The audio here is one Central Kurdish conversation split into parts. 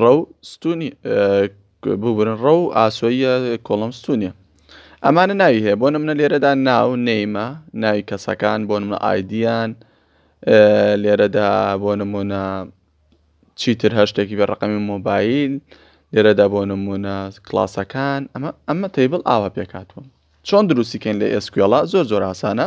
ڕەو ستونی ببورن ڕەو ئاسۆیە کۆڵم ستونیە ئەمانە ناوی هەیە بۆ نمنە لێرەدا ناو نەیمە ناوی کەسەکان بۆ نمە ئایدیان لێرەدا بۆ نمونە چیتر هەر شتێکی بە ڕقەمی مۆبایل لێرەدا بۆ نمونە کلاسەکان ئەمە ئەمە تەیبڵ ئاوا پێکاتوە چۆن دروستیکەن لە ئێسکیۆڵا زۆر زۆر ئاسانە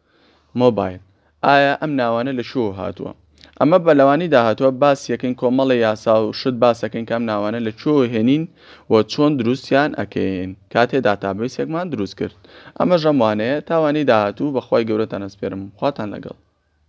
مۆبایل. ئایا ئەم ناوانە لە کوێوە هاتووە؟ ئەمە بە لەوانیدا هاتووە باس یەکەین کۆمەڵێ یاسا و شت باسەکەین کە ئەم ناوانە لە کوێوە هێنین و چۆن دروستیان ئەکەین کاتێ داتابەیسێکمان دروست کرد ئەمەش ئەم وانەیە تا وانەی داهاتوو بە خوای گەورەتان ئەسپێرم خواتان لەگەڵ